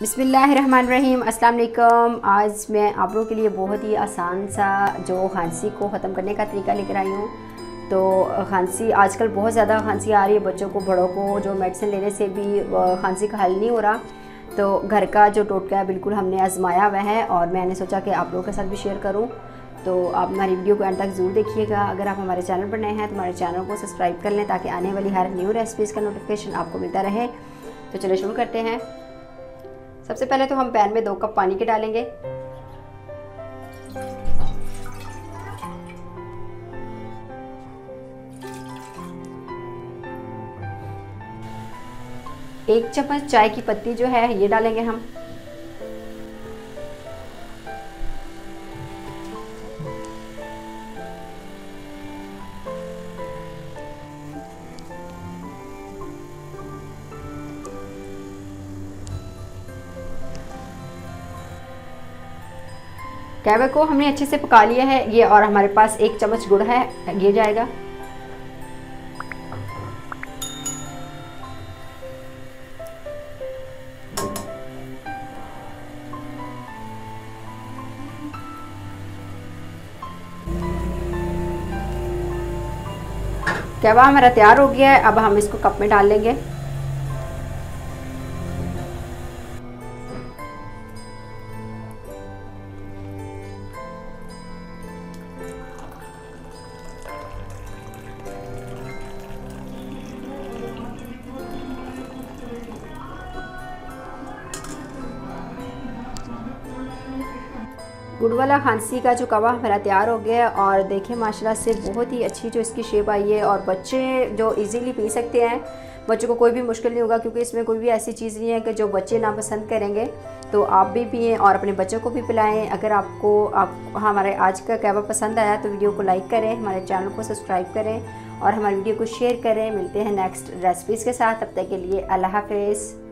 बिसमीम अस्सलाम आज मैं आप लोगों के लिए बहुत ही आसान सा जो खांसी को ख़त्म करने का तरीका लेकर आई हूँ। तो खांसी आजकल बहुत ज़्यादा खांसी आ रही है बच्चों को, बड़ों को, जो मेडिसिन लेने से भी खांसी का हल नहीं हो रहा। तो घर का जो टोटका है, बिल्कुल हमने आजमाया हुआ है और मैंने सोचा कि आप लोगों के साथ भी शेयर करूँ। तो आप हमारी वीडियो को एंड तक ज़रूर देखिएगा। अगर आप हमारे चैनल पर नए हैं तो हमारे चैनल को सब्सक्राइब कर लें ताकि आने वाली हर न्यू रेसिपीज़ का नोटिफिकेशन आपको मिलता रहे। तो चलिए शुरू करते हैं। सबसे पहले तो हम पैन में दो कप पानी के डालेंगे। एक चम्मच चाय की पत्ती जो है, ये डालेंगे हम। कैवे को हमने अच्छे से पका लिया है। ये और हमारे पास एक चम्मच गुड़ है। ये जाएगा। कहवा हमारा तैयार हो गया है। अब हम इसको कप में डाल लेंगे। गुड़ वाला खांसी का जो कवा मेरा तैयार हो गया है और देखिए, माशाल्लाह से बहुत ही अच्छी जो इसकी शेप आई है और बच्चे जो इजीली पी सकते हैं। बच्चों को कोई भी मुश्किल नहीं होगा क्योंकि इसमें कोई भी ऐसी चीज़ नहीं है कि जो बच्चे ना पसंद करेंगे। तो आप भी पिए और अपने बच्चों को भी पिलाएँ। अगर आपको, आप, हमारे आज का कहवा पसंद आया तो वीडियो को लाइक करें, हमारे चैनल को सब्सक्राइब करें और हमारी वीडियो को शेयर करें। मिलते हैं नेक्स्ट रेसिपीज़ के साथ। तब तक के लिए अल्लाह हाफिज़।